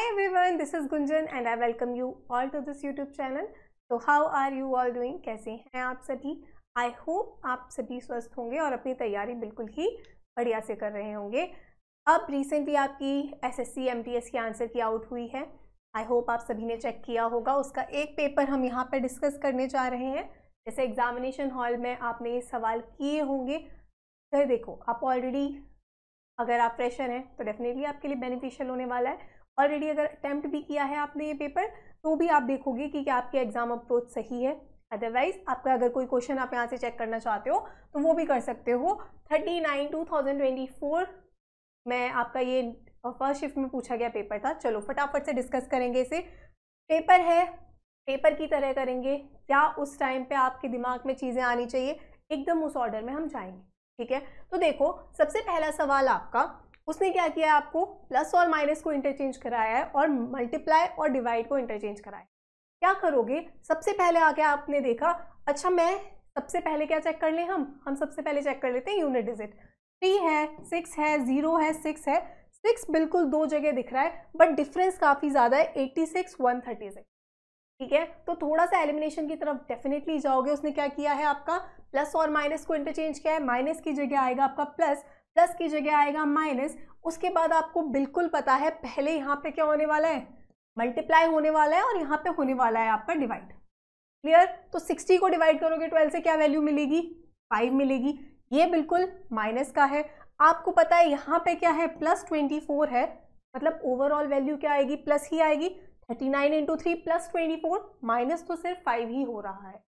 Hi everyone, this is Gunjan and I welcome you all to this YouTube channel. So how are you all doing? कैसे हैं आप सभी? I hope आप सभी स्वस्थ होंगे और अपनी तैयारी बिल्कुल ही बढ़िया से कर रहे होंगे। अब रिसेंटली आपकी एसएससी एमटीएस की आंसर की आउट हुई है। आई होप आप सभी ने चेक किया होगा। उसका एक पेपर हम यहाँ पर डिस्कस करने जा रहे हैं। जैसे एग्जामिनेशन हॉल में आपने ये सवाल किए होंगे। फिर देखो आप ऑलरेडी अगर आप फ्रेशर हैं तो डेफिनेटली आपके लिए बेनिफिशियल होने वाला है। ऑलरेडी अगर अटैम्प्ट भी किया है आपने ये पेपर तो भी आप देखोगे कि क्या आपके एग्ज़ाम अप्रोच सही है। अदरवाइज़ आपका अगर कोई क्वेश्चन आप यहाँ से चेक करना चाहते हो तो वो भी कर सकते हो। Thirty nine two thousand twenty four में आपका ये फ़र्स्ट शिफ्ट में पूछा गया पेपर था। चलो फटाफट से डिस्कस करेंगे इसे। पेपर है पेपर की तरह करेंगे। क्या उस टाइम पे आपके दिमाग में चीज़ें आनी चाहिए? एकदम उस ऑर्डर में हम जाएँगे, ठीक है? तो देखो, सबसे पहला सवाल आपका उसने क्या किया आपको? प्लस और माइनस को इंटरचेंज कराया है और मल्टीप्लाई और डिवाइड को इंटरचेंज कराया क्या करोगे? सबसे पहले आके आपने देखा अच्छा मैं सबसे पहले क्या चेक कर ले हम? हम सबसे पहले चेक कर लेते हैं यूनिट डिजिट थ्री है सिक्स है ज़ीरो है सिक्स है। सिक्स बिल्कुल दो जगह दिख रहा है बट डिफरेंस काफ़ी ज़्यादा है eighty six one thirty six ठीक है? तो थोड़ा सा एलिमिनेशन की तरफ़ डेफिनेटली जाओगे, उसने क्या किया है आपका? प्लस और माइनस को इंटरचेंज किया है माइनस की जगह आएगा आपका प्लस प्लस की जगह आएगा माइनस, उसके बाद आपको बिल्कुल पता है पहले यहाँ पे क्या होने वाला है? मल्टीप्लाई होने वाला है और यहाँ पे होने वाला है आपका डिवाइड क्लियर तो 60 को डिवाइड करोगे 12 से क्या वैल्यू मिलेगी? 5 मिलेगी. ये बिल्कुल माइनस का है. आपको पता है यहाँ पे क्या है? प्लस ट्वेंटी है. मतलब ओवरऑल वैल्यू क्या आएगी? प्लस ही आएगी. Thirty nine into three plus twenty minus तो सिर्फ़ फाइव ही हो रहा है.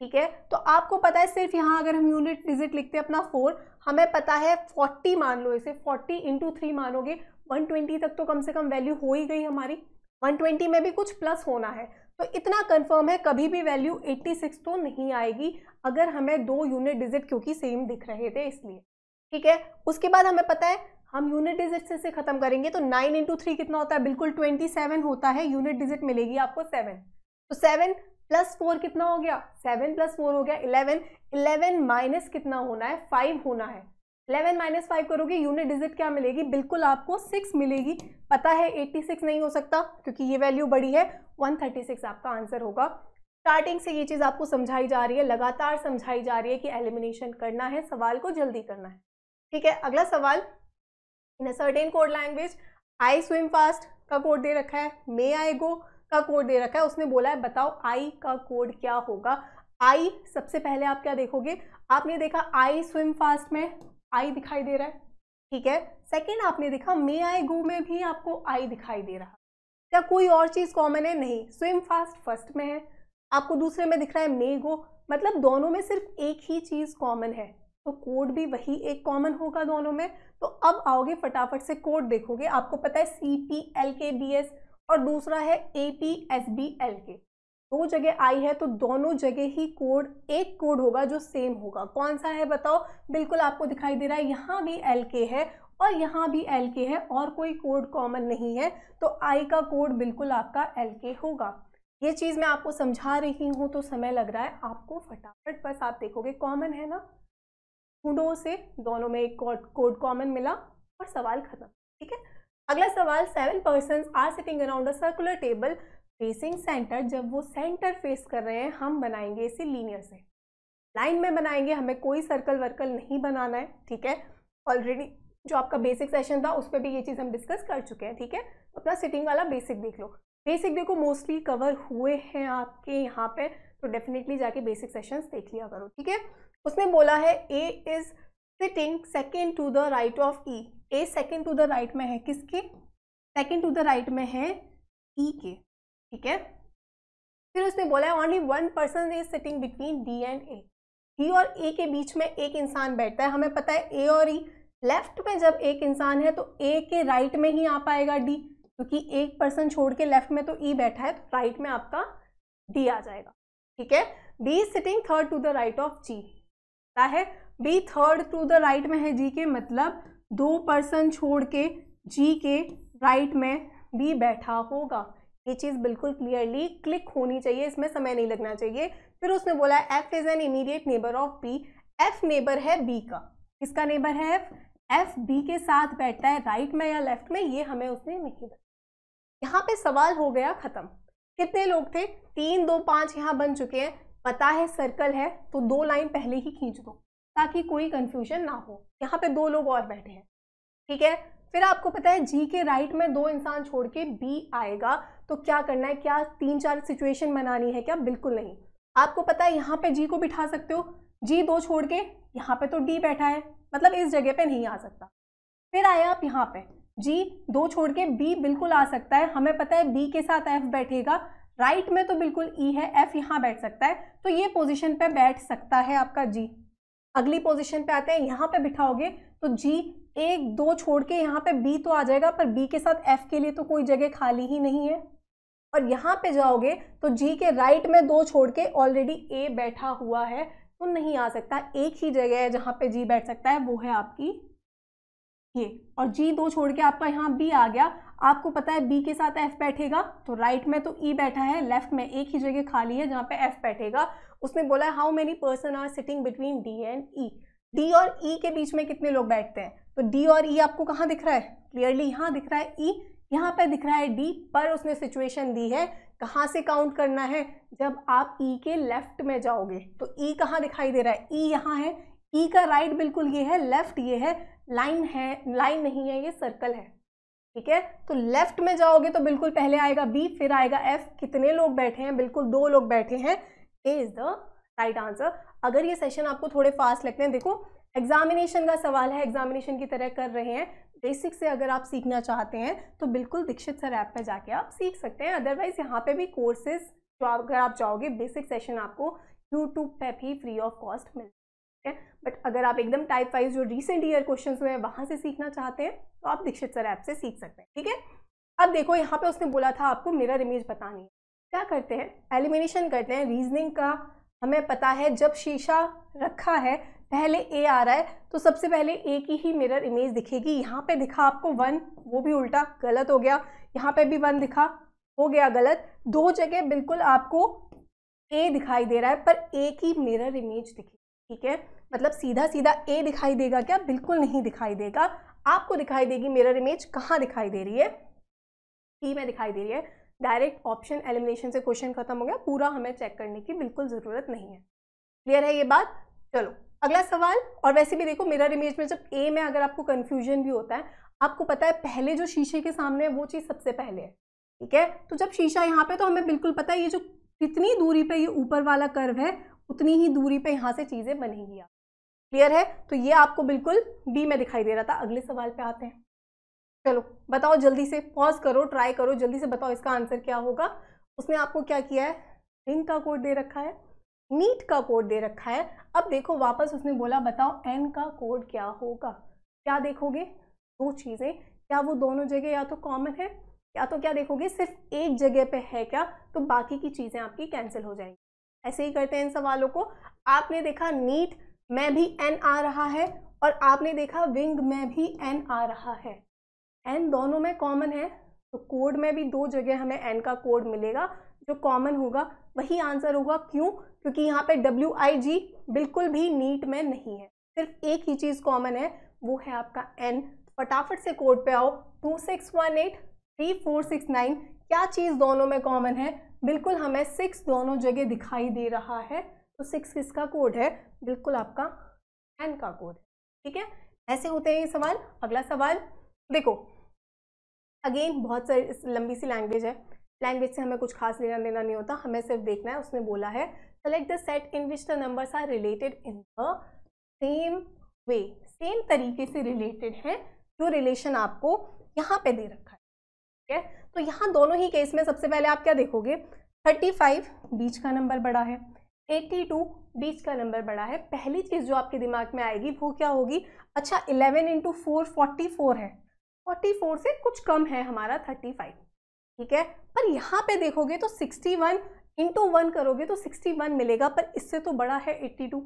ठीक है? तो आपको पता है सिर्फ़ यहाँ अगर हम यूनिट डिजिट लिखते हैं अपना फोर हमें पता है फोर्टी मान लो इसे फोर्टी इंटू थ्री मानोगे वन ट्वेंटी तक तो कम से कम वैल्यू हो ही गई हमारी। वन ट्वेंटी में भी कुछ प्लस होना है। तो इतना कंफर्म है कभी भी वैल्यू एट्टी सिक्स तो नहीं आएगी अगर हमें दो यूनिट डिजिट क्योंकि सेम दिख रहे थे इसलिए। ठीक है? उसके बाद हमें पता है हम यूनिट डिजिट से, से खत्म करेंगे तो नाइन इंटू थ्री कितना होता है? बिल्कुल ट्वेंटी सेवन होता है यूनिट डिजिट मिलेगी आपको सेवन तो सेवन प्लस फोर कितना हो गया? सेवन प्लस फोर हो गया, इलेवन। इलेवन माइनस कितना होना है? फाइव होना है। इलेवन माइनस फाइव करोगे, यूनिट डिजिट क्या मिलेगी? बिल्कुल आपको सिक्स मिलेगी। पता है एट्टी सिक्स नहीं हो सकता, क्योंकि ये वैल्यू बड़ी है। वन थर्टी सिक्स आपका आंसर होगा। स्टार्टिंग से ये चीज़ आपको समझाई जा रही है, लगातार समझाई जा रही है कि एलिमिनेशन करना है, सवाल को जल्दी करना है। ठीक है, अगला सवाल। In a certain code language, I swim fast का कोड दे रखा है। मे आई गो का कोड दे रखा है, उसने बोला है, बताओ आई का कोड क्या होगा? आई सबसे पहले आप क्या देखोगे? आपने देखा आई स्विम फास्ट में आई दिखाई दे रहा है, ठीक है? सेकेंड आपने देखा मे आई गो में भी आपको आई दिखाई दे रहा क्या कोई और चीज़ कॉमन है? नहीं स्विम फास्ट फ़र्स्ट में है। आपको दूसरे में दिख रहा है मे गो मतलब दोनों में सिर्फ़ एक ही चीज़ कॉमन है। तो कोड भी वही एक कॉमन होगा दोनों में। तो अब आओगे फटाफट से कोड देखोगे, आपको पता है C P L K B S और दूसरा है A P S B L K. दो जगह आई है तो दोनों जगह ही कोड एक कोड होगा जो सेम होगा। कौन सा है बताओ? बिल्कुल आपको दिखाई दे रहा है, यहाँ भी एल के है और यहाँ भी एल के है और कोई कोड कॉमन नहीं है तो आई का कोड बिल्कुल आपका एल के होगा। ये चीज़ मैं आपको समझा रही हूँ तो समय लग रहा है आपको फटाफट, बस आप देखोगे कॉमन है ना? ढूंढो से दोनों में एक कोड कॉमन मिला और सवाल खत्म, ठीक है? अगला सवाल seven person are sitting around a circular table facing centre जब वो सेंटर फेस कर रहे हैं, हम बनाएँगे इसे लीनियर से। लाइन में बनाएँगे, हमें कोई सर्कल वर्कल नहीं बनाना है, ठीक है? ऑलरेडी जो आपका बेसिक सेशन था, उस पर भी ये चीज़ हम डिस्कस कर चुके हैं, ठीक है? अपना सिटिंग वाला बेसिक देख लो। बेसिक देखो मोस्टली कवर हुए हैं आपके यहाँ पे तो डेफिनेटली जाके बेसिक सेशंस देख लिया करो, ठीक है? उसने बोला है A is sitting second to the right of E A second to the right में है किसके? सेकेंड टू द राइट में है ई e के ठीक है? फिर उसने बोला है only one person is sitting between D and A D और ए के बीच में एक इंसान बैठता है। हमें पता है ए और ई e, लेफ़्ट में जब एक इंसान है तो ए के राइट में ही आ पाएगा डी क्योंकि तो एक पर्सन छोड़ के लेफ़्ट में तो ई e बैठा है तो राइट में आपका डी आ जाएगा ठीक है? B sitting third to the right of G है? B third to the right में है जी के मतलब दो पर्सन छोड़ के जी के राइट में बी बैठा होगा। ये चीज़ बिल्कुल क्लियरली क्लिक होनी चाहिए, इसमें समय नहीं लगना चाहिए। फिर उसने बोला F is an immediate neighbour of B F neighbour है बी का। किसका नेबर है एफ़ एफ़ बी के साथ बैठता है राइट में या लेफ़्ट में, ये हमें उसने नहीं बताया। यहाँ पे सवाल हो गया खत्म। कितने लोग थे? तीन, दो, पाँच यहाँ बन चुके हैं। पता है सर्कल है तो दो लाइन पहले ही खींच दो। ताकि कोई कंफ्यूजन ना हो। यहाँ पे दो लोग और बैठे हैं। ठीक है? फिर आपको पता है जी के राइट में दो इंसान छोड़ के बी आएगा। तो क्या करना है? क्या तीन चार सिचुएशन बनानी है क्या? बिल्कुल नहीं। आपको पता है, यहाँ पे जी को बिठा सकते हो। जी दो छोड़ के, यहाँ पे तो डी बैठा है। मतलब इस जगह पे नहीं आ सकता। फिर आए आप यहाँ पे। जी दो छोड़ के बी बिल्कुल आ सकता है। हमें पता है बी के साथ एफ़ बैठेगा। राइट में तो बिल्कुल ई e है एफ़ यहाँ बैठ सकता है। तो ये पोजिशन पे बैठ सकता है आपका जी अगली पोजिशन पे आते हैं, यहाँ पे बिठाओगे तो जी एक, दो छोड़ के यहाँ पे बी तो आ जाएगा, पर बी के साथ एफ़ के लिए तो कोई जगह खाली ही नहीं है। और यहाँ पे जाओगे तो जी के राइट में दो छोड़ के ऑलरेडी ए बैठा हुआ है तो नहीं आ सकता, एक ही जगह है जहाँ पे जी बैठ सकता है, वो है आपकी ये और जी दो छोड़ के आपका यहाँ बी आ गया। आपको पता है बी के साथ एफ़ बैठेगा तो राइट में तो ई e बैठा है लेफ़्ट में एक ही जगह खाली है जहाँ पे एफ़ बैठेगा। उसने बोला how many person are sitting between D and E D और ई e के बीच में कितने लोग बैठते हैं? तो डी और ई e आपको कहाँ दिख रहा है? क्लियरली यहाँ दिख रहा है ई e, यहाँ पे दिख रहा है डी पर उसने सिचुएशन दी है कहाँ से काउंट करना है? जब आप ई e के लेफ़्ट में जाओगे तो ई e कहाँ दिखाई दे रहा है? ई e यहाँ है। ई e का राइट right बिल्कुल ये है लेफ़्ट ये है। लाइन है, लाइन नहीं है, ये सर्कल है। ठीक है? तो लेफ़्ट में जाओगे तो बिल्कुल पहले आएगा बी फिर आएगा एफ़ कितने लोग बैठे हैं? बिल्कुल दो लोग बैठे हैं। A is the right answer अगर ये सेशन आपको थोड़े फास्ट लगते हैं, देखो एग्जामिनेशन का सवाल है एग्जामिनेशन की तरह कर रहे हैं। बेसिक से अगर आप सीखना चाहते हैं तो बिल्कुल दीक्षित सर ऐप पे जाके आप सीख सकते हैं। अदरवाइज़ यहाँ पे भी कोर्सेज जो अगर आप जाओगे बेसिक सेशन आपको यूट्यूब पे भी फ्री ऑफ़ कॉस्ट मिलते हैं। बट अगर आप एकदम टाइप वाइज जो रिसेंट ईयर क्वेश्चन हुए हैं, वहाँ से सीखना चाहते हैं तो आप दीक्षित सर ऐप से सीख सकते हैं, ठीक है? अब देखो, यहाँ पे उसने बोला था, आपको मिरर इमेज बतानी है। क्या करते हैं? एलिमिनेशन करते हैं। रीजनिंग का हमें पता है, जब शीशा रखा है, पहले ए आ रहा है तो सबसे पहले ए की ही मिरर इमेज दिखेगी। यहाँ पे दिखा आपको वन वो भी उल्टा, गलत हो गया। यहाँ पे भी वन दिखा, हो गया गलत। दो जगह बिल्कुल आपको ए दिखाई दे रहा है, पर ए की मिरर इमेज दिखेगी, ठीक है? मतलब सीधा सीधा ए दिखाई देगा क्या? बिल्कुल नहीं दिखाई देगा। आपको दिखाई देगी मिरर इमेज कहाँ दिखाई दे रही है? ई में दिखाई दे रही है। डायरेक्ट ऑप्शन एलिमिनेशन से क्वेश्चन खत्म हो गया। पूरा हमें चेक करने की बिल्कुल ज़रूरत नहीं है। क्लियर है ये बात? चलो, अगला सवाल। और वैसे भी देखो मिरर इमेज में जब ए में अगर आपको कन्फ्यूज़न भी होता है, आपको पता है पहले जो शीशे के सामने है, वो चीज़ सबसे पहले है। ठीक है? तो जब शीशा यहाँ पे तो हमें बिल्कुल पता है ये जो कितनी दूरी पे ये ऊपर वाला कर्व है, उतनी ही दूरी पे यहाँ से चीज़ें बनेंगी। आप क्लियर है? तो ये आपको बिल्कुल बी में दिखाई दे रहा था। अगले सवाल पे आते हैं। चलो, बताओ जल्दी से पॉज करो ट्राई करो, जल्दी से बताओ इसका आंसर क्या होगा। उसने आपको क्या किया है? रिंग का कोड दे रखा है नीट का कोड दे रखा है। अब देखो, वापस उसने बोला, बताओ एन का कोड क्या होगा? क्या देखोगे? दो चीज़ें। क्या वो दोनों जगह या तो कॉमन है, या तो क्या देखोगे, सिर्फ़ एक जगह पे है क्या? तो बाकी की चीज़ें आपकी कैंसिल हो जाएँगी। ऐसे ही करते हैं इन सवालों को। आपने देखा नीट में भी एन आ रहा है और आपने देखा विंग में भी एन आ रहा है। एन दोनों में कॉमन है तो कोड में भी दो जगह हमें एन का कोड मिलेगा, जो कॉमन होगा, वही आंसर होगा। क्यों? क्योंकि यहाँ पे डब्ल्यू आई जी बिल्कुल भी नीट में नहीं है। सिर्फ़ एक ही चीज़ कॉमन है, वो है आपका एन फटाफट से कोड पे आओ। Two six one eight three four six nine क्या चीज़ दोनों में कॉमन है? बिल्कुल हमें सिक्स दोनों जगह दिखाई दे रहा है। तो सिक्स किसका कोड है? बिल्कुल आपका एन का कोड ठीक है? ऐसे होते हैं ये सवाल। अगला सवाल, देखो अगेन बहुत सारी लंबी सी लैंग्वेज है। लैंग्वेज से हमें कुछ खास लेना देना नहीं होता, हमें सिर्फ़ देखना है, उसने बोला है। Select the set in which the numbers are related in the same way same तरीके से रिलेटेड है जो रिलेशन आपको यहाँ पे दे रखा है। ठीक है? तो यहाँ दोनों ही केस में सबसे पहले आप क्या देखोगे? 35 बीच का नंबर बड़ा है। 82 बीच का नंबर बड़ा है। पहली चीज़ जो आपके दिमाग में आएगी वो क्या होगी? अच्छा 11 इंटू फोर फोर्टी फोर है। 44 से कुछ कम है हमारा 35 ठीक है? पर यहाँ पे देखोगे तो 61 वन इंटू वन करोगे तो 61 मिलेगा, पर इससे तो बड़ा है 82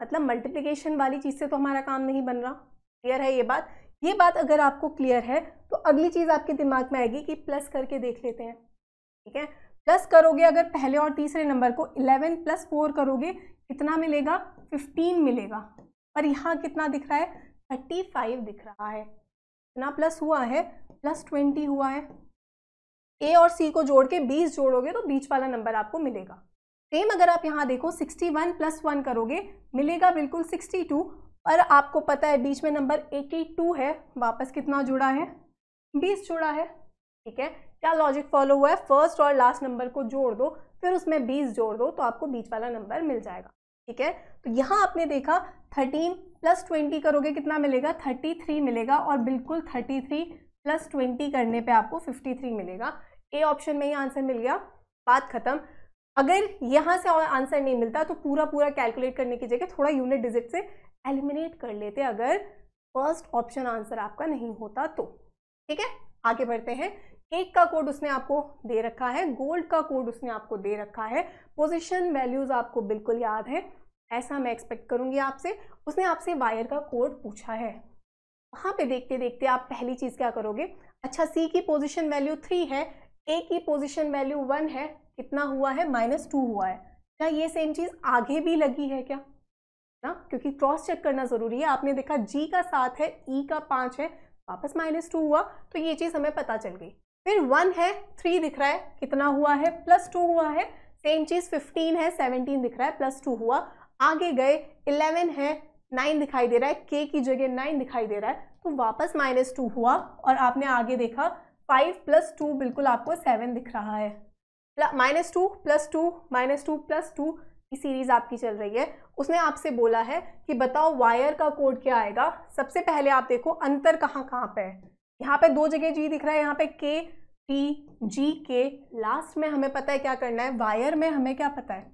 मतलब मल्टीप्लिकेशन वाली चीज़ से तो हमारा काम नहीं बन रहा। क्लियर है ये बात? ये बात अगर आपको क्लियर है तो अगली चीज़ आपके दिमाग में आएगी कि प्लस करके देख लेते हैं। ठीक है? प्लस करोगे, अगर पहले और तीसरे नंबर को 11 प्लस फोर करोगे, कितना मिलेगा? 15 मिलेगा। पर यहाँ कितना दिख रहा है? 35 दिख रहा है। कितना प्लस हुआ है, प्लस 20 हुआ है। ए और सी को जोड़ के बीस जोड़ोगे तो बीच वाला नंबर आपको मिलेगा। सेम अगर आप यहाँ देखो, सिक्सटी वन प्लस वन करोगे, मिलेगा बिल्कुल सिक्सटी टू। और आपको पता है, बीच में नंबर एटी टू है, वापस कितना जुड़ा है? बीस जुड़ा है। ठीक है? क्या लॉजिक फॉलो हुआ है? फ़र्स्ट और लास्ट नंबर को जोड़ दो, फिर उसमें बीस जोड़ दो तो आपको बीच वाला नंबर मिल जाएगा। ठीक है? तो यहाँ आपने देखा थर्टीन प्लस ट्वेंटी करोगे, कितना मिलेगा? थर्टी थ्री मिलेगा और बिल्कुल थर्टी थ्री प्लस ट्वेंटी करने पे आपको फिफ्टी थ्री मिलेगा। ए ऑप्शन में ही आंसर मिल गया। बात खत्म। अगर यहाँ से आंसर नहीं मिलता तो पूरा पूरा कैलकुलेट करने की जगह थोड़ा यूनिट डिजिट से एलिमिनेट कर लेते अगर फ़र्स्ट ऑप्शन आंसर आपका नहीं होता तो। ठीक है? आगे बढ़ते हैं। केक का कोड उसने आपको दे रखा है, गोल्ड का कोड उसने आपको दे रखा है। पोजीशन वैल्यूज़ आपको बिल्कुल याद है, ऐसा मैं एक्सपेक्ट करूँगी आपसे। उसने आपसे वायर का कोड पूछा है। वहाँ पे देखते देखते आप पहली चीज़ क्या करोगे? अच्छा सी की पोजीशन वैल्यू थ्री है ए की पोजीशन वैल्यू वन है, कितना हुआ है? माइनस टू हुआ है। क्या ये सेम चीज़ आगे भी लगी है क्या? ना, क्योंकि क्रॉस चेक करना ज़रूरी है। आपने देखा जी का सात है ई e का पाँच है, वापस माइनस टू हुआ तो ये चीज़ हमें पता चल गई। फिर वन है थ्री दिख रहा है, कितना हुआ है? प्लस टू हुआ है। सेम चीज़ फिफ्टीन है सेवनटीन दिख रहा है प्लस टू हुआ। आगे गए इलेवन है नाइन दिखाई दे रहा है के की जगह नाइन दिखाई दे रहा है। तो वापस माइनस टू हुआ और आपने आगे देखा फाइव प्लस टू बिल्कुल आपको सेवन दिख रहा है। Minus two plus two minus two plus two की सीरीज़ आपकी चल रही है। उसने आपसे बोला है कि बताओ वायर का कोड क्या आएगा? सबसे पहले आप देखो, अंतर कहाँ कहाँ पे है। यहाँ पे दो जगह जी दिख रहा है, यहाँ पे के टी जी के लास्ट में हमें पता है क्या करना है? वायर में हमें क्या पता है?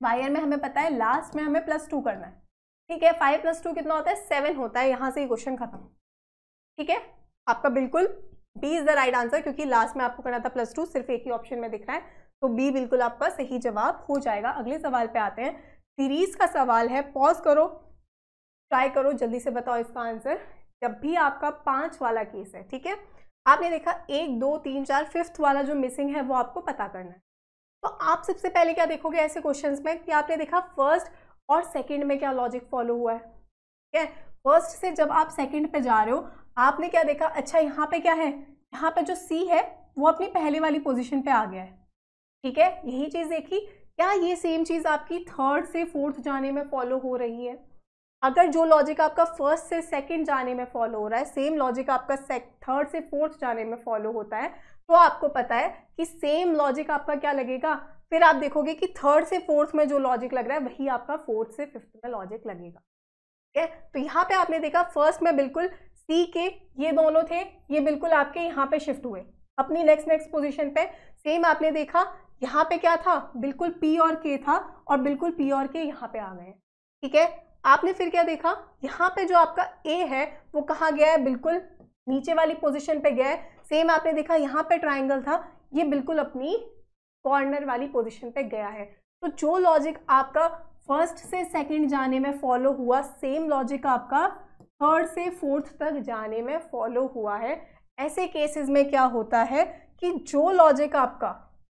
वायर में हमें पता है लास्ट में हमें प्लस टू करना है। ठीक है फाइव प्लस टू कितना होता है? सेवन होता है। यहाँ से ये क्वेश्चन खत्म। ठीक है? आपका बिल्कुल B is the right answer क्योंकि लास्ट में आपको करना था प्लस टू सिर्फ़ एक ही ऑप्शन में दिख रहा है। तो बी बिल्कुल आपका सही जवाब हो जाएगा। अगले सवाल पे आते हैं। सीरीज़ का सवाल है। पॉज करो। ट्राई करो। जल्दी से बताओ इसका आंसर जब भी आपका पाँच वाला केस है, ठीक है? आपने देखा, एक, दो, तीन, चार फिफ्थ वाला जो मिसिंग है, वो आपको पता करना है। तो आप सबसे पहले क्या देखोगे ऐसे क्वेश्चंस में कि आपने देखा फ़र्स्ट और सेकंड में क्या लॉजिक फॉलो हुआ है, ठीक है? फ़र्स्ट से जब आप सेकंड पे जा रहे हो, आपने क्या देखा अच्छा यहाँ पे क्या है? यहाँ पे जो सी है, वो अपनी पहले वाली पोजिशन पे आ गया है, ठीक है? यही चीज़ देखी? क्या ये सेम चीज़ आपकी थर्ड से फोर्थ जाने में फॉलो हो रही है? अगर जो लॉजिक आपका फ़र्स्ट से सेकंड जाने में फॉलो हो रहा है सेम लॉजिक आपका थर्ड से फोर्थ जाने में फॉलो होता है तो आपको पता है कि सेम लॉजिक आपका क्या लगेगा? फिर आप देखोगे कि थर्ड से फोर्थ में जो लॉजिक लग रहा है, वही आपका फोर्थ से फिफ्थ में लॉजिक लगेगा। ठीक है? तो यहाँ पे आपने देखा फ़र्स्ट में बिल्कुल सी के ये दोनों थे, ये बिल्कुल आपके यहाँ पे शिफ्ट हुए। अपनी नेक्स्ट नेक्स्ट पोजीशन पे सेम आपने देखा, यहाँ पे क्या था? बिल्कुल पी और के था और बिल्कुल पी और के यहाँ पे आ गए ठीक है? आपने फिर क्या देखा? यहाँ पे जो आपका ए है, वो कहाँ गया है? बिल्कुल नीचे वाली पोजीशन पे गया है। सेम आपने देखा, यहाँ पे ट्राइंगल था, ये बिल्कुल अपनी कॉर्नर वाली पोजीशन पे गया है। तो जो लॉजिक आपका फ़र्स्ट से सेकंड जाने में फॉलो हुआ सेम लॉजिक आपका थर्ड से फोर्थ तक जाने में फॉलो हुआ है। ऐसे केसेस में क्या होता है कि जो लॉजिक आपका,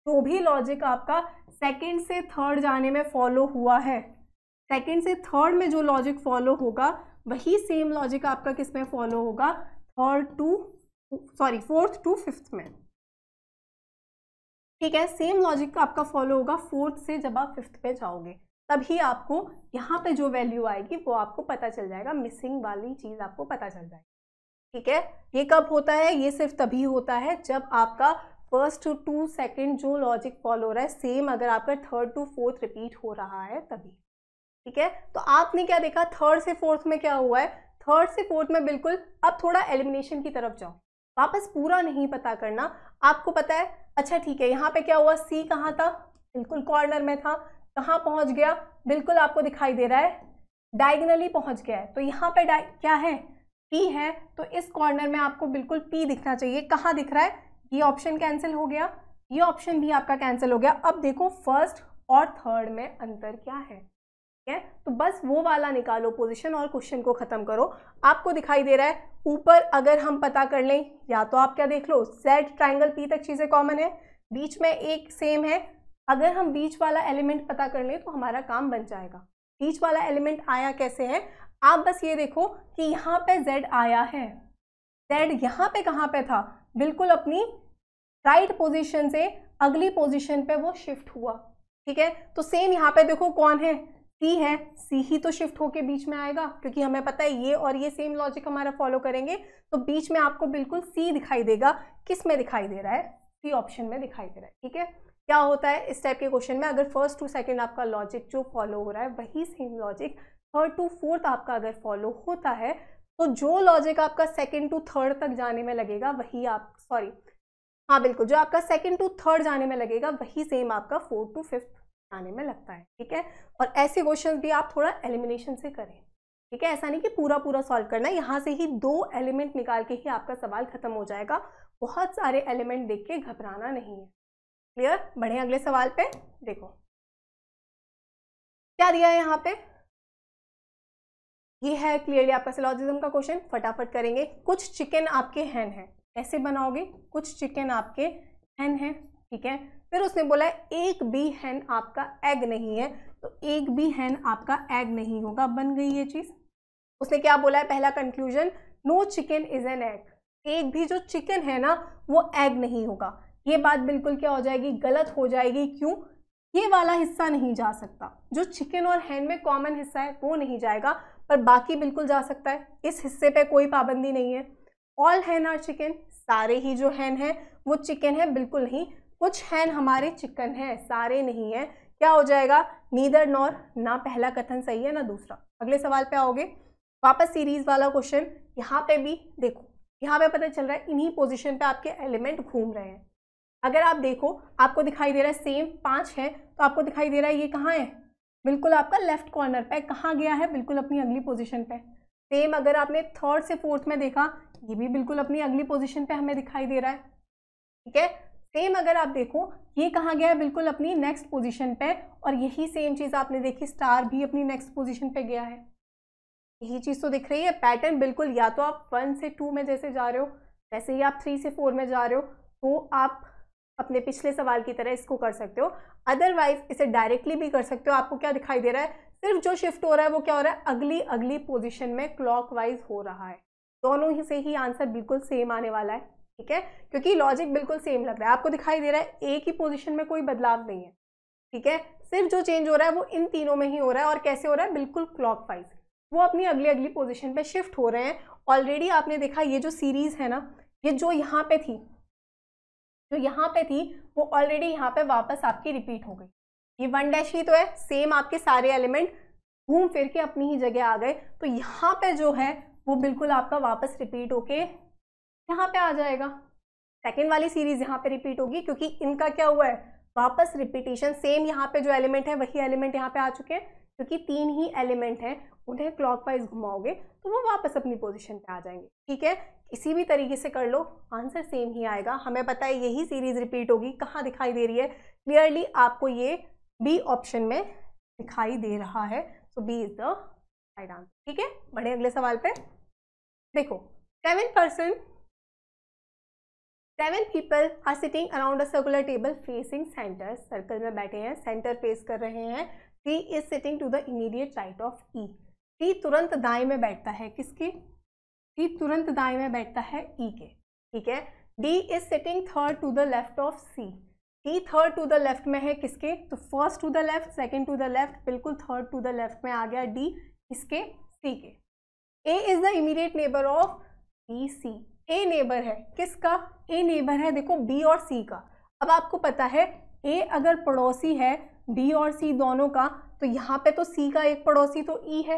जो भी लॉजिक आपका सेकंड से थर्ड जाने में फॉलो हुआ है सेकंड से थर्ड में जो लॉजिक फॉलो होगा, वही सेम लॉजिक आपका किसमें फॉलो होगा? Third to sorry fourth to fifth में। ठीक है सेम लॉजिक आपका फॉलो होगा फोर्थ से जब आप फिफ्थ पे जाओगे। तभी आपको यहाँ पे जो वैल्यू आएगी, वो आपको पता चल जाएगा मिसिंग वाली चीज़ आपको पता चल जाएगी। ठीक है, ये कब होता है? ये सिर्फ़ तभी होता है जब आपका फ़र्स्ट टू सेकंड जो लॉजिक फॉलो हो रहा है सेम अगर आपका थर्ड टू फोर्थ रिपीट हो रहा है, तभी। ठीक है? तो आपने क्या देखा? थर्ड से फोर्थ में क्या हुआ है? थर्ड से फोर्थ में बिल्कुल अब थोड़ा एलिमिनेशन की तरफ़ जाओ। वापस पूरा नहीं पता करना। आपको पता है? अच्छा ठीक है, यहाँ पे क्या हुआ? सी कहाँ था? बिल्कुल कॉर्नर में था। कहाँ पहुँच गया? बिल्कुल आपको दिखाई दे रहा है। डायगनली पहुँच गया है। तो यहाँ पे क्या है? पी है। तो इस कॉर्नर में आपको बिल्कुल पी दिखना चाहिए। कहाँ दिख रहा है? ये ऑप्शन कैंसिल हो गया। ये ऑप्शन भी आपका कैंसिल हो गया। अब देखो फ़र्स्ट और थर्ड में अंतर क्या है? है? तो बस वो वाला निकालो पोजीशन और क्वेश्चन को ख़त्म करो। आपको दिखाई दे रहा है, ऊपर अगर हम पता कर लें, या तो आप क्या देख लो जेड ट्राइंगल पी तक चीज़ें कॉमन है, बीच में एक सेम है। अगर हम बीच वाला एलिमेंट पता कर लें तो हमारा काम बन जाएगा। बीच वाला एलिमेंट आया कैसे है? आप बस ये देखो कि यहाँ पे z आया है। Z यहाँ पे कहाँ पे था? बिल्कुल अपनी राइट पोजीशन से अगली पोजीशन पे वो शिफ्ट हुआ। ठीक है? तो सेम यहाँ पे देखो कौन है? सी है सी ही तो शिफ्ट होके बीच में आएगा, क्योंकि हमें पता है ये और ये सेम लॉजिक हमारा फॉलो करेंगे तो बीच में आपको बिल्कुल सी दिखाई देगा, किसमें दिखाई दे रहा है? सी ऑप्शन में दिखाई दे रहा है, ठीक है? क्या होता है इस टाइप के क्वेश्चन में, अगर फ़र्स्ट टू सेकेंड आपका लॉजिक जो फॉलो हो रहा है, वही same logic third to fourth आपका अगर फॉलो होता है तो जो लॉजिक आपका सेकेंड टू थर्ड तक जाने में लगेगा, वही आप सॉरी हाँ बिल्कुल, जो आपका सेकेंड टू थर्ड जाने में लगेगा, वही सेम आपका फोर्थ टू फिफ्थ आने में लगता है, ठीक है? और ऐसे क्वेश्चन भी आप थोड़ा एलिमिनेशन से करें, ठीक है? ऐसा नहीं कि पूरा पूरा सॉल्व करना यहाँ से ही दो एलिमेंट निकाल के ही आपका सवाल खत्म हो जाएगा। बहुत सारे एलिमेंट देख के घबराना नहीं है। क्लियर बढ़े अगले सवाल पे, देखो। क्या दिया है यहाँ पे? ये है क्लियरली आपका सिलॉजिज्म का क्वेश्चन फटाफट करेंगे। कुछ चिकन आपके हैन है। ऐसे बनाओगे, कुछ चिकन आपके हैन है, ठीक है? फिर उसने बोला, एक भी हैन आपका एग नहीं है। तो एक भी हैन आपका एग नहीं होगा, बन गई ये चीज़। उसने क्या बोला है? पहला conclusion no chicken is an egg एक भी जो चिकन है ना, वो एग नहीं होगा। ये बात बिल्कुल क्या हो जाएगी? गलत हो जाएगी। क्यों? ये वाला हिस्सा नहीं जा सकता। जो चिकन और हैन में कॉमन हिस्सा है, वो नहीं जाएगा, पर बाकी बिल्कुल जा सकता है। इस हिस्से पे कोई पाबंदी नहीं है। ऑल हैन आर चिकन सारे ही जो हैन है, वो चिकन है, बिल्कुल नहीं। कुछ हैन हमारे चिकन है, सारे नहीं है। क्या हो जाएगा? नीदर नॉर, ना पहला कथन सही है, ना दूसरा। अगले सवाल पे आओगे। वापस सीरीज़ वाला क्वेश्चन यहाँ पे भी देखो, यहाँ पे पता चल रहा है, इन्हीं पोजीशन पे आपके एलिमेंट घूम रहे हैं। अगर आप देखो, आपको दिखाई दे रहा है सेम पाँच है तो आपको दिखाई दे रहा है, ये कहाँ है? बिल्कुल आपका लेफ़्ट कॉर्नर पे कहाँ गया है? बिल्कुल अपनी अगली पोजिशन पे। सेम अगर आपने थर्ड से फोर्थ में देखा, ये भी बिल्कुल अपनी अगली पोजिशन पे हमें दिखाई दे रहा है। ठीक है? सेम अगर आप देखो, ये कहाँ गया है बिल्कुल अपनी नेक्स्ट पोजीशन पे और यही सेम चीज़ आपने देखी स्टार भी अपनी नेक्स्ट पोजीशन पे गया है। यही चीज़ तो दिख रही है पैटर्न बिल्कुल या तो आप वन से टू में जैसे जा रहे हो, वैसे ही आप थ्री से फोर में जा रहे हो तो आप अपने पिछले सवाल की तरह इसको कर सकते हो। अदरवाइज़ इसे डायरेक्टली भी कर सकते हो। आपको क्या दिखाई दे रहा है, सिर्फ़ जो शिफ्ट हो रहा है, वो क्या हो रहा है, अगली अगली पोजिशन में क्लॉक हो रहा है। दोनों ही से ही आंसर बिल्कुल सेम आने वाला है। ठीक है? क्योंकि लॉजिक बिल्कुल सेम लग रहा है। आपको दिखाई दे रहा है, एक ही पोजिशन में कोई बदलाव नहीं है। ठीक है? सिर्फ़ जो चेंज हो रहा है, वो इन तीनों में ही हो रहा है और कैसे हो रहा है? बिल्कुल क्लॉक वाइज वो अपनी अगली अगली पोजिशन पे शिफ्ट हो रहे हैं। ऑलरेडी आपने देखा ये जो सीरीज़ है ना, ये जो यहाँ पे थी, जो यहाँ पे थी, वो ऑलरेडी यहाँ पे वापस आपकी रिपीट हो गई। ये वन डैश ही तो है सेम आपके सारे एलिमेंट घूम फिर के अपनी ही जगह आ गए। तो यहाँ पे जो है, वो बिल्कुल आपका वापस रिपीट होके यहाँ पे आ जाएगा। सेकेंड वाली सीरीज़ यहाँ पे रिपीट होगी क्योंकि इनका क्या हुआ है? वापस रिपीटेशन सेम यहाँ पे जो एलिमेंट है, वही एलिमेंट यहाँ पे आ चुके हैं क्योंकि तीन ही एलिमेंट हैं, उन्हें क्लॉकवाइज घुमाओगे तो वो वापस अपनी पोजीशन पे आ जाएँगे। ठीक है? किसी भी तरीके से कर लो आंसर सेम ही आएगा। हमें पता है यही सीरीज़ रिपीट होगी। कहाँ दिखाई दे रही है? क्लियरली आपको ये बी ऑप्शन में दिखाई दे रहा है। So B is the right answer ठीक है? बढ़े अगले सवाल पे। देखो seven percent seven people are sitting around a circular table facing centre circle में बैठे हैं सेंटर फेस कर रहे हैं. C is sitting to the immediate right of E C तुरंत दाएँ में बैठता है किसके? सी तुरंत दाएँ में बैठता है ई e के. ठीक है? D is sitting third to the left of C D third to the left में है किसके? तो first to the left second to the left बिल्कुल थर्ड टू द लेफ़्ट में आ गया डी किसके? सी के. A is the immediate neighbour of B C A neighbour है। किसका? ए नेबर है, देखो बी और सी का। अब आपको पता है ए अगर पड़ोसी है बी और सी दोनों का तो यहाँ पे तो सी का एक पड़ोसी तो ई e है।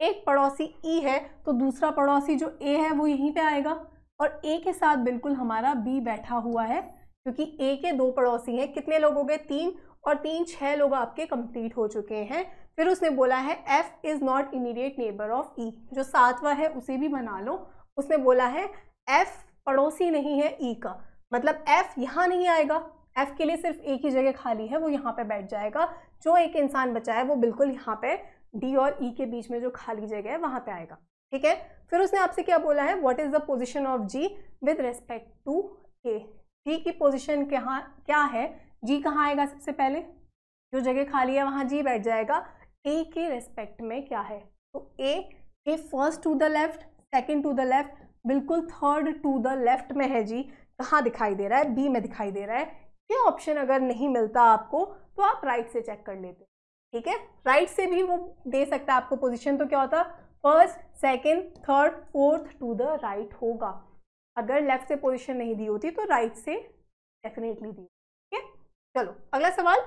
एक पड़ोसी ई e है तो दूसरा पड़ोसी जो ए है, वो यहीं पे आएगा। और ए के साथ बिल्कुल हमारा बी बैठा हुआ है, क्योंकि ए के दो पड़ोसी हैं। कितने लोग हो गए? तीन। और तीन छः लोग आपके कंप्लीट हो चुके हैं। फिर उसने बोला है F is not immediate neighbour of E जो सातवा है, उसे भी बना लो। उसने बोला है एफ़ पड़ोसी नहीं है ई e का। मतलब एफ़ यहाँ नहीं आएगा। एफ़ के लिए सिर्फ़ एक ही जगह खाली है, वो यहाँ पे बैठ जाएगा। जो एक इंसान बचा है, वो बिल्कुल यहाँ पे डी और ई e के बीच में जो खाली जगह है, वहाँ पे आएगा। ठीक है? फिर उसने आपसे क्या बोला है? What is the position of G with respect to A G की पोजिशन कहाँ, क्या है? जी कहाँ आएगा सबसे पहले? जो जगह खाली है, वहाँ जी बैठ जाएगा। ए के रेस्पेक्ट में क्या है? तो A A first to the left second to the left बिल्कुल थर्ड टू द लेफ़्ट में है जी। कहाँ दिखाई दे रहा है? बी में दिखाई दे रहा है। ये ऑप्शन अगर नहीं मिलता आपको तो आप राइट से चेक कर लेते ठीक है? राइट से भी वो दे सकता है आपको पोजीशन तो क्या होता? First second third fourth to the right होगा। अगर लेफ़्ट से पोजीशन नहीं दी होती तो राइट से डेफिनेटली दी ठीक है? चलो, अगला सवाल।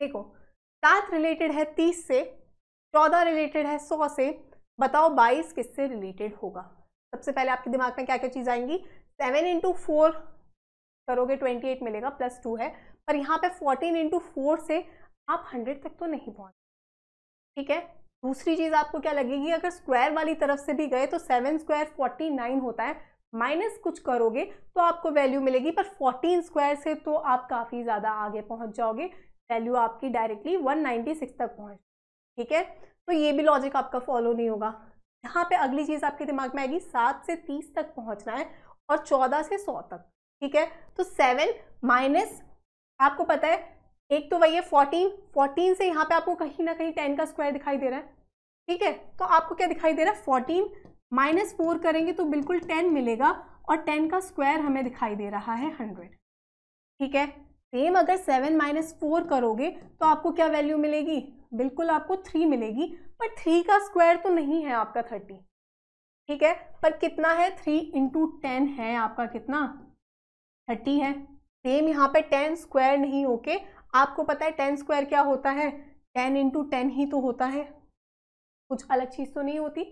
देखो, सात रिलेटेड है तीस से, चौदह रिलेटेड है सौ से बताओ बाईस किससे रिलेटेड होगा? सबसे पहले आपके दिमाग में क्या क्या चीज़ आएँगी? सेवन इंटू फोर करोगे, ट्वेंटी एट मिलेगा, प्लस टू है। पर यहाँ पे फोर्टीन इंटू फोर से आप हंड्रेड तक तो नहीं पहुँच ठीक है? दूसरी चीज़ आपको क्या लगेगी? अगर स्क्वायर वाली तरफ़ से भी गए तो सेवन स्क्वायर फोर्टी नाइन होता है। माइनस कुछ करोगे तो आपको वैल्यू मिलेगी, पर फोर्टीन स्क्वायर से तो आप काफ़ी ज़्यादा आगे पहुँच जाओगे। वैल्यू आपकी डायरेक्टली वन नाइन्टी सिक्स तक पहुँच ठीक है? तो ये भी लॉजिक आपका फॉलो नहीं होगा। यहाँ पे अगली चीज़ आपके दिमाग में आएगी, सात से तीस तक पहुँचना है और चौदह से सौ तक, ठीक है? तो सेवन माइनस आपको पता है, एक तो वही है फोर्टीन फोर्टीन से यहाँ पे आपको कहीं ना कहीं टेन का स्क्वायर दिखाई दे रहा है, ठीक है? तो आपको क्या दिखाई दे रहा है? फोर्टीन माइनस फोर करेंगे तो बिल्कुल टेन मिलेगा और टेन का स्क्वायर हमें दिखाई दे रहा है हंड्रेड ठीक है? सेम अगर सेवन माइनस फोर करोगे तो आपको क्या वैल्यू मिलेगी? बिल्कुल आपको थ्री मिलेगी, पर थ्री का स्क्वायर तो नहीं है आपका थर्टी ठीक है? पर कितना है? थ्री इंटू टेन है आपका कितना? थर्टी है। सेम यहाँ पे टेन स्क्वायर नहीं होके आपको पता है टेन स्क्वायर क्या होता है? टेन इंटू टेन ही तो होता है। कुछ अलग चीज़ तो नहीं होती।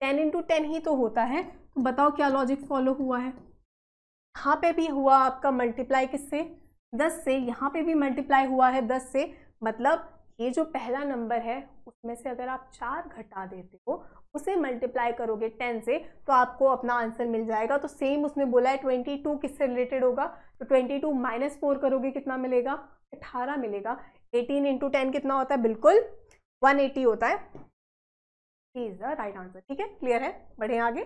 टेन इंटू टेन ही तो होता है। तो बताओ क्या लॉजिक फॉलो हुआ है? यहाँ पे भी हुआ आपका मल्टीप्लाई किससे? दस से यहाँ पे भी मल्टीप्लाई हुआ है दस से मतलब ये जो पहला नंबर है, उसमें से अगर आप चार घटा देते हो, उसे मल्टीप्लाई करोगे टेन से तो आपको अपना आंसर मिल जाएगा। तो सेम उसने बोला है ट्वेंटी टू किससे रिलेटेड होगा? तो ट्वेंटी टू माइनस फोर करोगे, कितना मिलेगा? अठारह मिलेगा। एटीन इंटू टेन कितना होता है? बिल्कुल वन एटी होता है। इज़ द राइट आंसर ठीक है? क्लियर है? बढ़े आगे।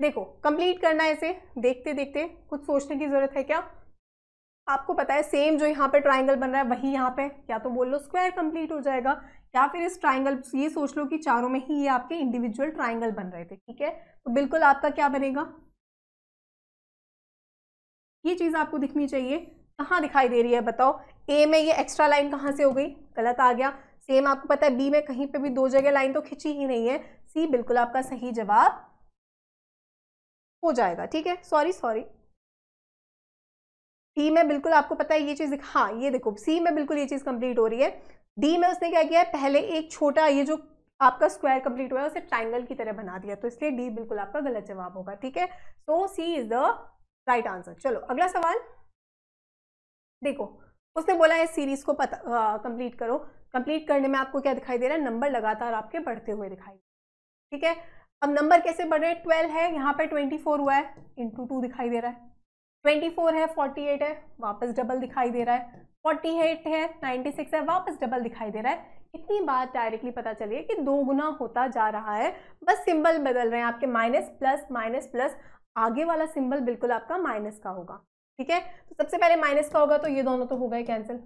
देखो कंप्लीट करना है इसे। देखते देखते कुछ सोचने की ज़रूरत है क्या? आपको पता है सेम जो यहाँ पे ट्राइंगल बन रहा है, वही यहाँ पे, या तो बोल लो स्क्वायर कंप्लीट हो जाएगा, या फिर इस ट्राइंगल ये सोच लो कि चारों में ही ये आपके इंडिविजुअल ट्राइंगल बन रहे थे, ठीक है? तो बिल्कुल आपका क्या बनेगा? ये चीज़ आपको दिखनी चाहिए। कहाँ दिखाई दे रही है, बताओ? ए में ये एक्स्ट्रा लाइन कहाँ से हो गई? गलत आ गया। सेम आपको पता है बी में कहीं पे भी दो जगह लाइन तो खिंची ही नहीं है। सी बिल्कुल आपका सही जवाब हो जाएगा, ठीक है? सॉरी सॉरी डी में बिल्कुल आपको पता है ये चीज़ हाँ ये देखो सी में बिल्कुल ये चीज़ कंप्लीट हो रही है। डी में उसने क्या किया है, पहले एक छोटा ये जो आपका स्क्वायर कंप्लीट हुआ है, उसे ट्राइंगल की तरह बना दिया तो इसलिए डी बिल्कुल आपका गलत जवाब होगा, ठीक है? So C is the right answer चलो, अगला सवाल। देखो, उसने बोला है सीरीज़ को पता कंप्लीट करो। कंप्लीट करने में आपको क्या दिखाई दे रहा है? नंबर लगातार आपके बढ़ते हुए दिखाई ठीक है? अब नंबर कैसे बढ़ रहे हैं? ट्वेल्व है, यहाँ पे ट्वेंटी फोर हुआ है इंटू टू दिखाई दे रहा है। ट्वेंटी फोर है, फोर्टी एट है, वापस डबल दिखाई दे रहा है। फोर्टी एट है नाइन्टी सिक्स है, वापस डबल दिखाई दे रहा है। इतनी बात डायरेक्टली पता चलिए कि दो गुना होता जा रहा है। बस सिंबल बदल रहे हैं आपके माइनस प्लस माइनस प्लस आगे वाला सिंबल बिल्कुल आपका माइनस का होगा, ठीक है? तो सबसे पहले माइनस का होगा तो ये दोनों तो हो गए कैंसिल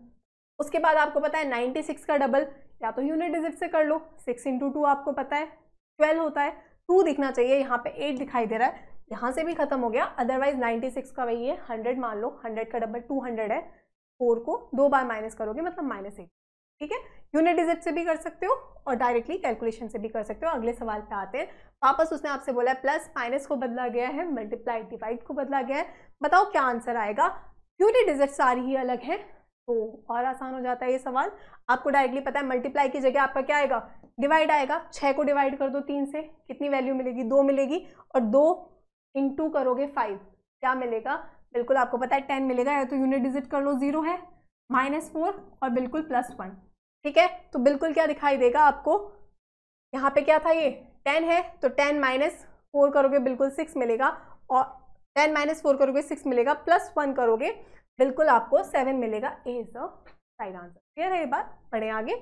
उसके बाद आपको पता है नाइन्टी सिक्स का डबल या तो यूनिट डिजिट से कर लो। सिक्स इंटू टू आपको पता है ट्वेल्व होता है। टू दिखना चाहिए, यहाँ पे एट दिखाई दे रहा है। यहाँ से भी खत्म हो गया। अदरवाइज़ 96 का वही है 100 मान लो 100 का डबल 200 है। फोर को दो बार माइनस करोगे मतलब माइनस एट ठीक है? यूनिट डिजिट से भी कर सकते हो और डायरेक्टली कैलकुलेशन से भी कर सकते हो। अगले सवाल पे आते हैं। वापस उसने आपसे बोला है प्लस माइनस को बदला गया है मल्टीप्लाई डिवाइड को बदला गया है। बताओ क्या आंसर आएगा? यूनिट डिजिट सारी ही अलग है तो और आसान हो जाता है ये सवाल। आपको डायरेक्टली पता है मल्टीप्लाई की जगह आपका क्या आएगा? डिवाइड आएगा। छः को डिवाइड कर दो तीन से, कितनी वैल्यू मिलेगी? दो मिलेगी। और दो इंटू करोगे फाइव क्या मिलेगा? बिल्कुल आपको पता है टेन मिलेगा, या तो यूनिट डिजिट कर लो ज़ीरो है माइनस फोर और बिल्कुल प्लस वन ठीक है? तो बिल्कुल क्या दिखाई देगा आपको? यहाँ पे क्या था ये? टेन है तो टेन माइनस फोर करोगे, बिल्कुल सिक्स मिलेगा, और टेन माइनस फोर करोगे सिक्स मिलेगा प्लस वन करोगे, बिल्कुल आपको सेवन मिलेगा A is the right answer clear है ये बात? पढ़े आगे?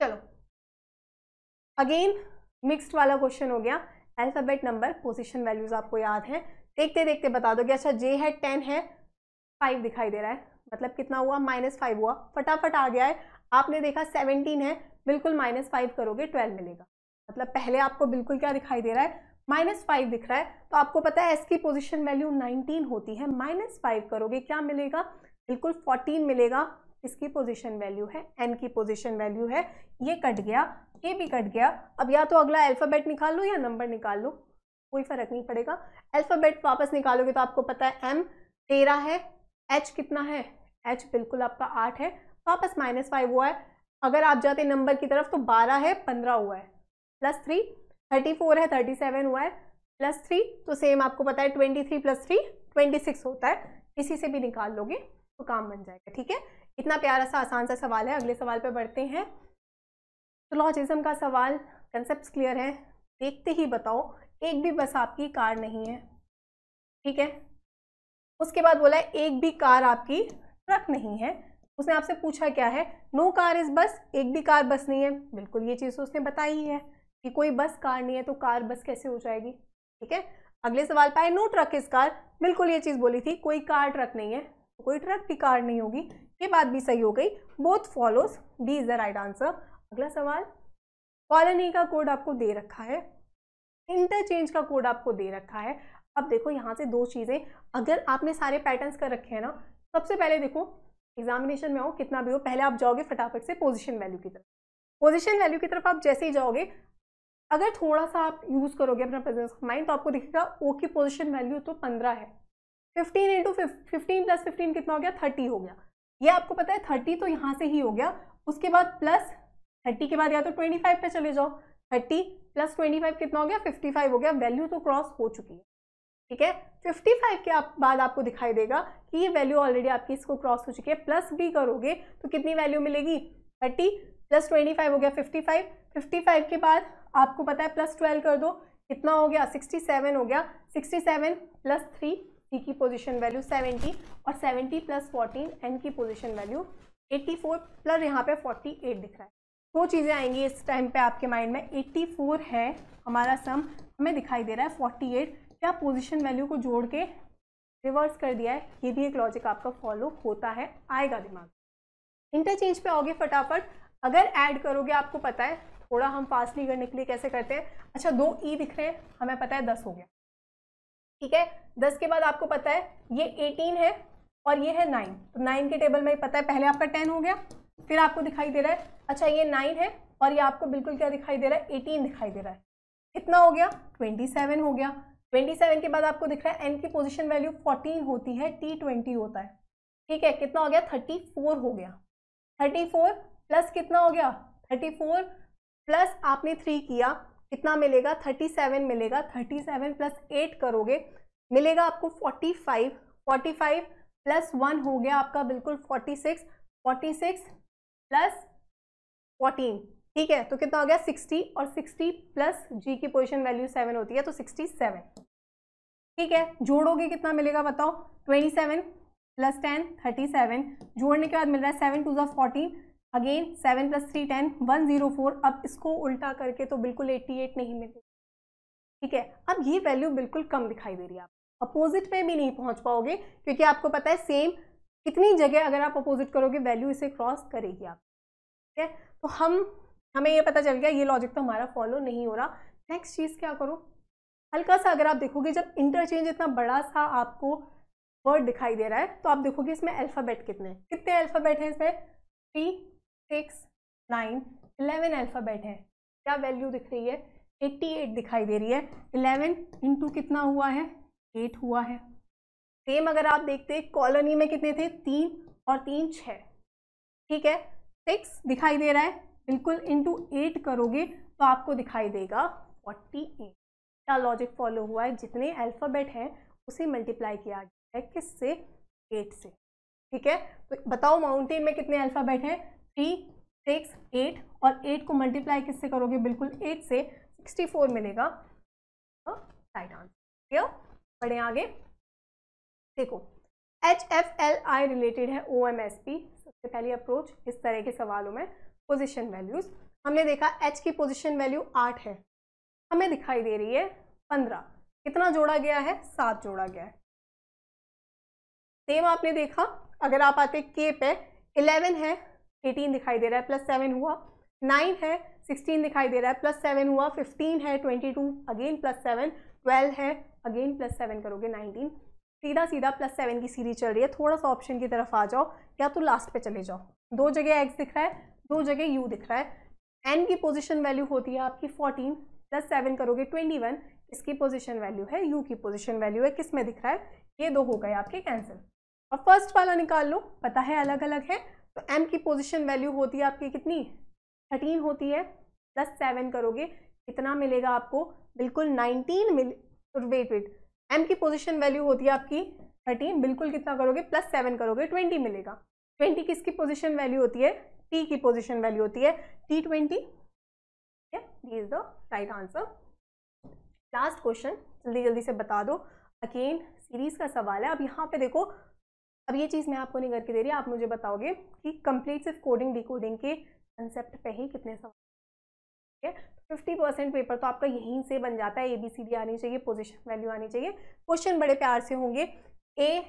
चलो। अगेन मिक्स्ड वाला क्वेश्चन हो गया। अल्फ़ाबेट नंबर पोजिशन वैल्यूज़ आपको याद हैं। देखते देखते बता दो कि अच्छा जे है टेन है फाइव दिखाई दे रहा है। मतलब कितना हुआ? माइनस फाइव हुआ। फटाफट आ गया है। आपने देखा सेवनटीन है, बिल्कुल माइनस फाइव करोगे ट्वेल्व मिलेगा। मतलब पहले आपको बिल्कुल क्या दिखाई दे रहा है? माइनस फाइव दिख रहा है। तो आपको पता है एस की पोजिशन वैल्यू नाइनटीन होती है। माइनस फाइव करोगे, क्या मिलेगा? बिल्कुल फोर्टीन मिलेगा। इसकी पोजिशन वैल्यू है एन की पोजिशन वैल्यू है। ये कट गया। ये भी कट गया। अब या तो अगला अल्फ़ाबेट निकाल लो या नंबर निकाल लो, कोई फ़र्क नहीं पड़ेगा। अल्फ़ाबेट वापस निकालोगे तो आपको पता है एम तेरह है एच कितना है? एच बिल्कुल आपका आठ है। वापस माइनस फाइव हुआ है। अगर आप जाते नंबर की तरफ़ तो बारह है, पंद्रह हुआ है। प्लस थ्री थर्टी फोर है थर्टी सेवन हुआ है। प्लस थ्री तो सेम आपको पता है twenty three plus three twenty six होता है। इसी से भी निकाल लोगे तो काम बन जाएगा, ठीक है? इतना प्यारा सा आसान सा सवाल है। अगले सवाल पर बढ़ते हैं। तो लॉजिज्म का सवाल कंसेप्ट क्लियर है, देखते ही बताओ, एक भी बस आपकी कार नहीं है। ठीक है? उसके बाद बोला है एक भी कार आपकी ट्रक नहीं है। उसने आपसे पूछा क्या है? नो कार इज़ बस, एक भी कार बस नहीं है। बिल्कुल ये चीज़ तो उसने बताई ही कि कोई बस कार नहीं है तो कार बस कैसे हो जाएगी। ठीक है? अगले सवाल पाए नो ट्रक इज़ कार बिल्कुल ये चीज़ बोली थी, कोई कार ट्रक नहीं है तो कोई ट्रक भी कार नहीं होगी। ये बात भी सही हो गई। Both follows B is the right answer अगला सवाल, कॉलोनी का कोड आपको दे रखा है, इंटरचेंज का कोड आपको दे रखा है। अब देखो यहाँ से दो चीज़ें, अगर आपने सारे पैटर्न्स कर रखे हैं ना, सबसे पहले देखो एग्जामिनेशन में आओ, कितना भी हो, पहले आप जाओगे फटाफट से पोजीशन वैल्यू की तरफ़। पोजीशन वैल्यू की तरफ़ आप जैसे ही जाओगे, अगर थोड़ा सा आप यूज़ करोगे अपना प्रेजेंस ऑफ़ माइंड तो आपको दिखेगा ओ की पोजिशन वैल्यू तो पंद्रह है। Fifteen into fifteen plus fifteen कितना हो गया? थर्टी हो गया। ये आपको पता है थर्टी तो यहाँ से ही हो गया, उसके बाद प्लस थर्टी के बाद या तो ट्वेंटी फाइव पे चले जाओ। थर्टी प्लस ट्वेंटी फाइव कितना हो गया? फिफ्टी फाइव हो गया। वैल्यू तो क्रॉस हो चुकी है। ठीक है? फिफ्टी फाइव के आप बाद आपको दिखाई देगा कि ये वैल्यू ऑलरेडी आपकी इसको क्रॉस हो चुकी है। प्लस भी करोगे तो कितनी वैल्यू मिलेगी? थर्टी प्लस ट्वेंटी फाइव हो गया फिफ्टी फाइव फिफ्टी फाइव के बाद आपको पता है प्लस ट्वेल्व कर दो। कितना हो गया? सिक्सटी सेवन हो गया। Sixty seven plus three C की पोजीशन वैल्यू सेवेंटी और सेवेंटी प्लस फोर्टीन एन की position value eighty four plus यहाँ पे फोर्टी एट दिख रहा है। दो चीज़ें आएँगी इस टाइम पे आपके माइंड में। एट्टी फोर है, हमारा सम हमें दिखाई दे रहा है फोर्टी एट क्या पोजिशन वैल्यू को जोड़ के रिवर्स कर दिया है, ये भी एक लॉजिक आपका फॉलो होता है, आएगा दिमाग। इंटरचेंज पे आओगे फटाफट। अगर ऐड करोगे, आपको पता है, थोड़ा हम फास्टली करने के लिए कैसे करते हैं। अच्छा दो ई e दिख रहे हैं, हमें पता है दस हो गया। ठीक है, दस के बाद आपको पता है, ये एटीन है और ये है नाइन तो नाइन के टेबल में पता है, पहले आपका टेन हो गया फिर आपको दिखाई दे रहा है अच्छा ये नाइन है और ये आपको बिल्कुल क्या दिखाई दे रहा है? एटीन दिखाई दे रहा है। कितना हो गया? ट्वेंटी सेवन हो गया। ट्वेंटी सेवन के बाद आपको दिख रहा है एन की पोजिशन वैल्यू फोर्टीन होती है टी ट्वेंटी होता है। ठीक है, कितना हो गया? थर्टी फोर हो गया। थर्टी फोर प्लस कितना हो गया? थर्टी फोर प्लस आपने थ्री किया, कितना मिलेगा? थर्टी सेवन मिलेगा। थर्टी सेवन प्लस एट करोगे, मिलेगा आपको forty five forty five plus one हो गया आपका बिल्कुल forty six forty six plus fourteen, ठीक है? तो कितना हो गया? सिक्सटी, और सिक्सटी प्लस जी की पोजिशन वैल्यू सेवन होती है तो सिक्सटी सेवन। ठीक है? जोड़ोगे कितना मिलेगा बताओ? Twenty seven plus ten, thirty seven. जोड़ने के बाद मिल रहा है सेवन, टू ज़ा fourteen. Again, seven plus three, ten, one zero four. अब इसको उल्टा करके तो बिल्कुल एट्टी एट नहीं मिलेगी। ठीक है? अब ये वैल्यू बिल्कुल कम दिखाई दे रही है। आप अपोजिट पे भी नहीं पहुँच पाओगे, क्योंकि आपको पता है सेम कितनी जगह अगर आप अपोजिट करोगे वैल्यू इसे क्रॉस करेगी आप। ठीक है? तो हम, हमें ये पता चल गया, ये लॉजिक तो हमारा फॉलो नहीं हो रहा। नेक्स्ट चीज़ क्या करो? हल्का सा अगर आप देखोगे, जब इंटरचेंज इतना बड़ा सा आपको वर्ड दिखाई दे रहा है तो आप देखोगे इसमें अल्फ़ाबेट कितने हैं। कितने अल्फ़ाबेट हैं इसमें? Three six nine eleven alphabet हैं। क्या वैल्यू दिख रही है? एट्टी एट दिखाई दे रही है। इलेवन इंटू कितना हुआ है? एट हुआ है। सेम अगर आप देखते कॉलोनी में कितने थे? तीन और तीन छः ठीक है? सिक्स दिखाई दे रहा है। बिल्कुल इंटू एट करोगे तो आपको दिखाई देगा फोर्टी एट क्या लॉजिक फॉलो हुआ है? जितने अल्फ़ाबेट हैं, उसे मल्टीप्लाई किया गया है किससे? एट से। ठीक है? तो बताओ माउंटेन में कितने अल्फ़ाबेट हैं? थ्री सिक्स एट और एट को मल्टीप्लाई किससे करोगे? बिल्कुल एट से। सिक्सटी फोर मिलेगा राइट आंसर क्लियर बढ़े आगे। देखो H F L I related है ओ एम एस पी सबसे पहली अप्रोच इस तरह के सवालों में पोजिशन वैल्यूज़ हमने देखा एच की पोजिशन वैल्यू आठ है। हमें दिखाई दे रही है पंद्रह। कितना जोड़ा गया है? सात जोड़ा गया है। सेम आपने देखा, अगर आप आते के पे इलेवन है एटीन दिखाई दे रहा है प्लस सेवन हुआ। नाइन है सिक्सटीन दिखाई दे रहा है प्लस सेवन हुआ। फिफ्टीन है twenty two again plus seven twelve है अगेन प्लस सेवन करोगे नाइनटीन सीधा सीधा प्लस सेवन की सीरीज़ चल रही है। थोड़ा सा ऑप्शन की तरफ़ आ जाओ, या तो लास्ट पे चले जाओ। दो जगह एक्स दिख रहा है, दो जगह यू दिख रहा है। एन की पोजिशन वैल्यू होती है आपकी फोर्टीन प्लस सेवन करोगे ट्वेंटी वन इसकी पोजिशन वैल्यू है यू की पोजिशन वैल्यू है, किसमें दिख रहा है? ये दो हो गए आपके कैंसिल और फ़र्स्ट वाला निकाल लो, पता है अलग अलग है। तो एम की पोजिशन वैल्यू होती है आपकी कितनी? थर्टीन होती है प्लस सेवन करोगे, कितना मिलेगा आपको? बिल्कुल नाइनटीन मिल वेट वेट एम की पोजिशन वैल्यू होती है आपकी थर्टीन बिल्कुल कितना करोगे? प्लस सेवन करोगे ट्वेंटी मिलेगा। ट्वेंटी किसकी पोजिशन वैल्यू होती है? टी की पोजिशन वैल्यू होती है। T twenty the is the right answer last question जल्दी जल्दी से बता दो। अगेन सीरीज़ का सवाल है। अब यहाँ पे देखो, अब ये चीज़ मैं आपको नहीं करके दे रही, आप मुझे बताओगे कि कंप्लीट सिर्फ़ कोडिंग डिकोडिंग के कंसेप्ट पे ही कितने सवाल ठीक है? फिफ्टी परसेंट पेपर तो आपका यहीं से बन जाता है ए बी सी डी आनी चाहिए पोजिशन वैल्यू आनी चाहिए। क्वेश्चन बड़े प्यार से होंगे। ए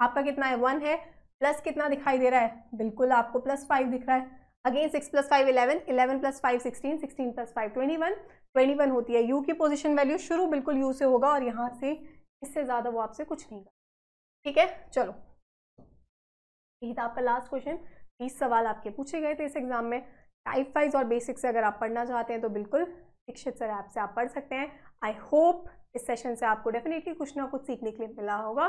आपका कितना है? वन है। प्लस कितना दिखाई दे रहा है? बिल्कुल आपको प्लस फाइव दिख रहा है। Again six plus five eleven eleven plus five sixteen sixteen plus five twenty one twenty one होती है। यू की पोजिशन वैल्यू शुरू बिल्कुल यू से होगा और यहाँ से इससे ज़्यादा वो आपसे कुछ नहीं ठीक है? चलो। यही था आपका लास्ट क्वेश्चन बीस सवाल आपके पूछे गए थे इस एग्ज़ाम में। टाइप वाइज और बेसिक से अगर आप पढ़ना चाहते हैं तो बिल्कुल दीक्षित सर ऐप से आप पढ़ सकते हैं। आई होप इस सेशन से आपको डेफिनेटली कुछ ना कुछ सीखने के लिए मिला होगा।